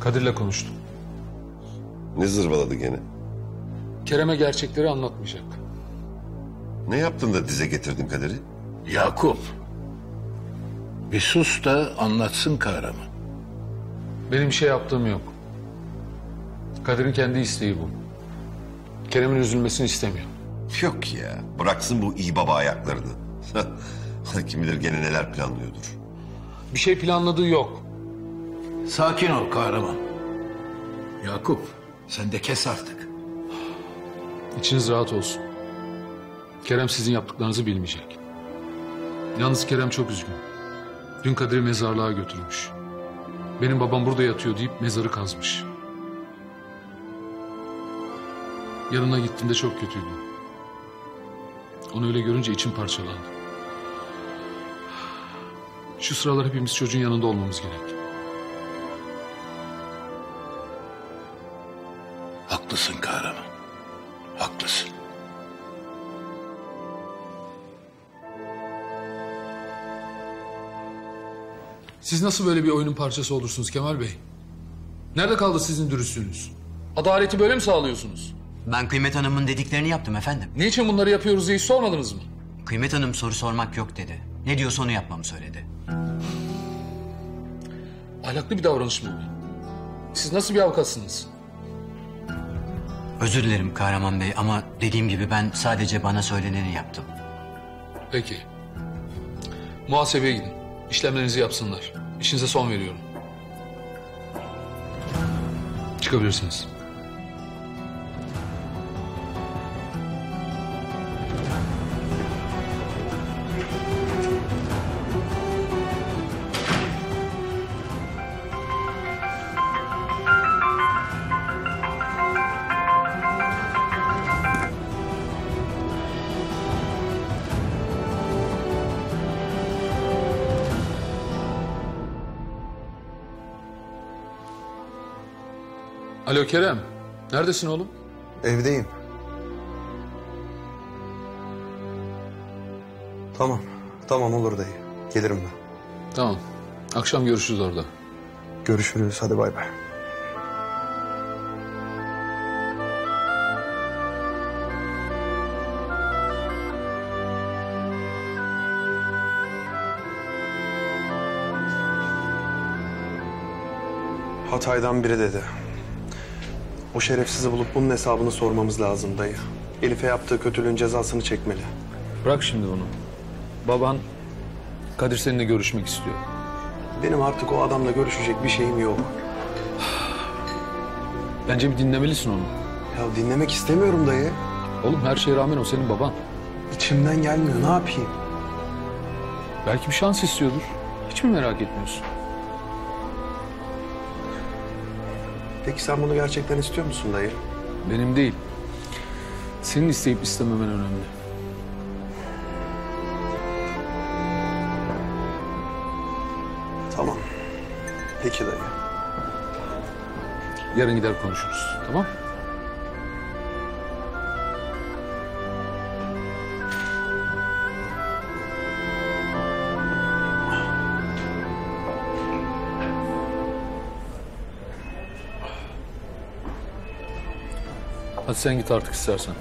Kadir'le konuştum. Ne zırvaladı gene? Kerem'e gerçekleri anlatmayacak. Ne yaptın da dize getirdin Kadir'i? Yakup. Bir sus da anlatsın kahraman. Benim bir şey yaptığım yok. Kadir'in kendi isteği bu. Kerem'in üzülmesini istemiyor. Yok ya. Bıraksın bu iyi baba ayaklarını. Kim bilir gene neler planlıyordur. Bir şey planladığı yok. Sakin ol kahraman. Yakup sen de kes artık. İçiniz rahat olsun. Kerem sizin yaptıklarınızı bilmeyecek. Yalnız Kerem çok üzgün. Dün Kadir'i mezarlığa götürmüş. Benim babam burada yatıyor deyip mezarı kazmış. Yanına gittiğimde çok kötüydü. Onu öyle görünce içim parçalandı. Şu sıralar hepimiz çocuğun yanında olmamız gerek. Haklısın kahraman. Haklısın. Siz nasıl böyle bir oyunun parçası olursunuz Kemal Bey? Nerede kaldı sizin dürüstlüğünüz? Adaleti böyle mi sağlıyorsunuz? Ben Kıymet Hanım'ın dediklerini yaptım efendim. Niçin bunları yapıyoruz diye hiç sormadınız mı? Kıymet Hanım soru sormak yok dedi. Ne diyorsa onu yapmamı söyledi. Ahlaklı bir davranış mı bu? Siz nasıl bir avukatsınız? Özür dilerim Kahraman Bey ama dediğim gibi ben sadece bana söyleneni yaptım. Peki. Muhasebeye gidin. İşlemlerinizi yapsınlar. İşinize son veriyorum. Çıkabilirsiniz. Alo Kerem. Neredesin oğlum? Evdeyim. Tamam. Tamam olur dayı. Gelirim ben. Tamam. Akşam görüşürüz orada. Görüşürüz. Hadi bay bay. Hatay'dan biri dedi. O şerefsizi bulup bunun hesabını sormamız lazım dayı. Elif'e yaptığı kötülüğün cezasını çekmeli. Bırak şimdi bunu. Baban Kadir seninle görüşmek istiyor. Benim artık o adamla görüşecek bir şeyim yok. Bence bir dinlemelisin onu. Ya dinlemek istemiyorum dayı. Oğlum her şeye rağmen o senin baban. İçimden gelmiyor. Ne yapayım? Belki bir şans istiyordur. Hiç mi merak etmiyorsun? Peki sen bunu gerçekten istiyor musun dayı? Benim değil. Senin isteyip istememen önemli. Tamam. Peki dayı. Yarın gider konuşuruz. Tamam? Hadi sen git artık istersen.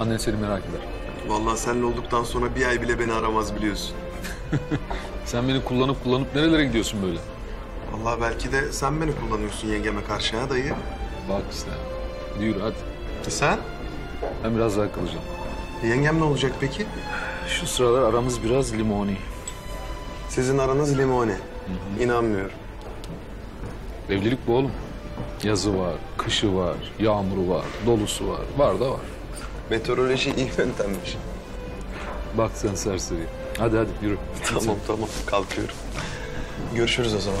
Annen seni merak eder. Vallahi seninle olduktan sonra bir ay bile beni aramaz biliyorsun. Sen beni kullanıp kullanıp nerelere gidiyorsun böyle? Vallahi belki de sen beni kullanıyorsun yengeme karşı ha dayı. Bak işte. Hadi yürü hadi. E sen? Ben biraz daha kalacağım. Yengem ne olacak peki? Şu sıralar aramız biraz limoni. Sizin aranız limone. İnanmıyorum. Evlilik bu oğlum. Yazı var, kışı var, yağmuru var, dolusu var. Var da var. Meteoroloji iyi yöntemmiş. Bak sen serseri. Hadi hadi yürü. Tamam tamam kalkıyorum. Görüşürüz o zaman.